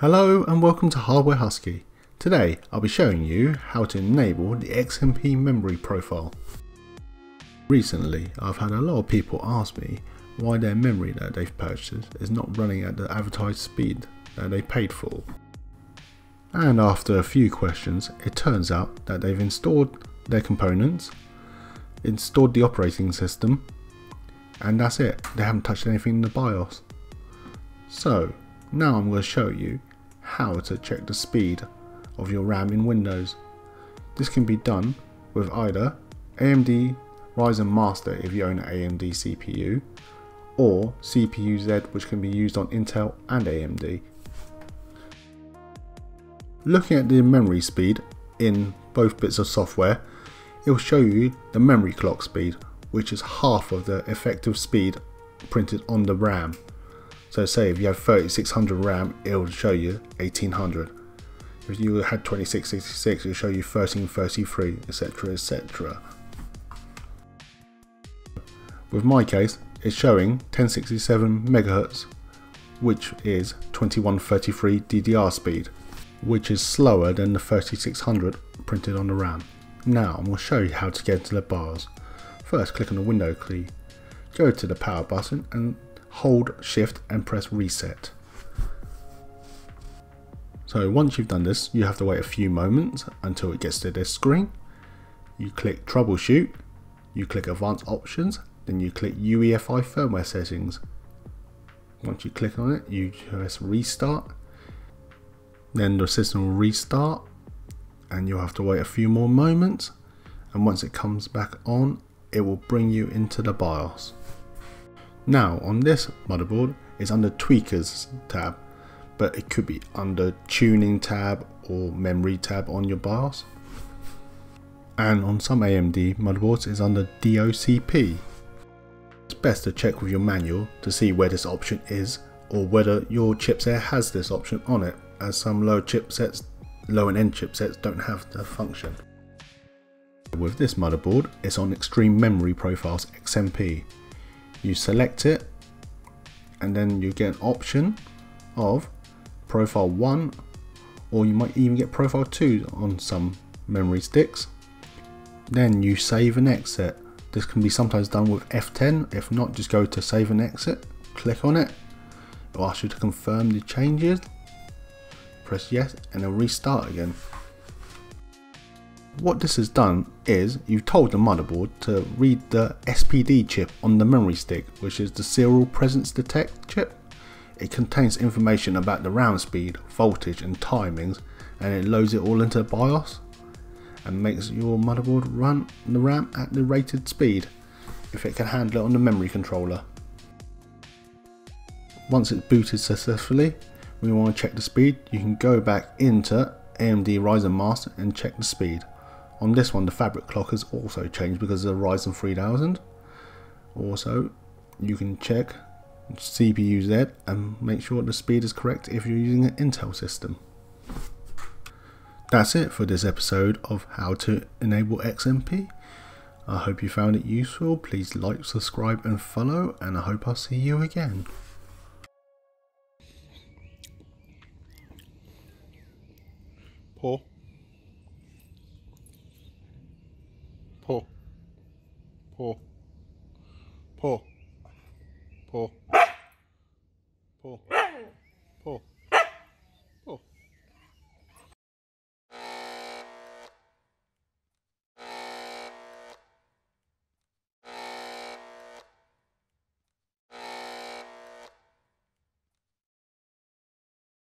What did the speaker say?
Hello and welcome to Hardware Husky. Today I'll be showing you how to enable the XMP memory profile. Recently I've had a lot of people ask me why their memory that they've purchased is not running at the advertised speed that they paid for. And after a few questions it turns out that they've installed their components, installed the operating system and that's it, they haven't touched anything in the BIOS. So now I'm going to show you how to check the speed of your RAM in Windows. This can be done with either AMD Ryzen Master if you own an AMD CPU or CPU-Z which can be used on Intel and AMD. Looking at the memory speed in both bits of software, it will show you the memory clock speed which is half of the effective speed printed on the RAM. So say if you have 3600 RAM, it will show you 1800. If you had 2666, it will show you 1333, etc, etc. With my case, it's showing 1067 MHz, which is 2133 DDR speed, which is slower than the 3600 printed on the RAM. Now I'm going to show you how to get into the BIOS. First click on the window key, go to the power button and hold shift and press reset. So once you've done this, you have to wait a few moments until it gets to this screen. You click troubleshoot, you click advanced options, then you click UEFI firmware settings. Once you click on it, you press restart. Then the system will restart and you'll have to wait a few more moments. And once it comes back on, it will bring you into the BIOS. Now on this motherboard it's under tweakers tab but it could be under tuning tab or memory tab on your BIOS and on some AMD motherboards it's under DOCP. It's best to check with your manual to see where this option is or whether your chipset has this option on it as some low chipsets, low and end chipsets don't have the function. With this motherboard it's on Extreme Memory Profiles XMP you select it and then you get an option of profile 1 or you might even get profile 2 on some memory sticks. Then you save and exit. This can be sometimes done with F10 if not just go to save and exit click on it. It will ask you to confirm the changes. Press yes and then restart again what this has done is you've told the motherboard to read the SPD chip on the memory stick, which is the serial presence detect chip. It contains information about the RAM speed, voltage and timings and it loads it all into BIOS and makes your motherboard run the RAM at the rated speed if it can handle it on the memory controller. Once it's booted successfully, we want to check the speed, you can go back into AMD Ryzen Master and check the speed. On this one the fabric clock has also changed because of the Ryzen 3000. Also you can check CPU Z and make sure the speed is correct if you're using an Intel system. That's it for this episode of how to enable XMP. I hope you found it useful. Please like, subscribe and follow and I hope I'll see you again. Paul. Pull. Pull. Pull. Pull. Pull.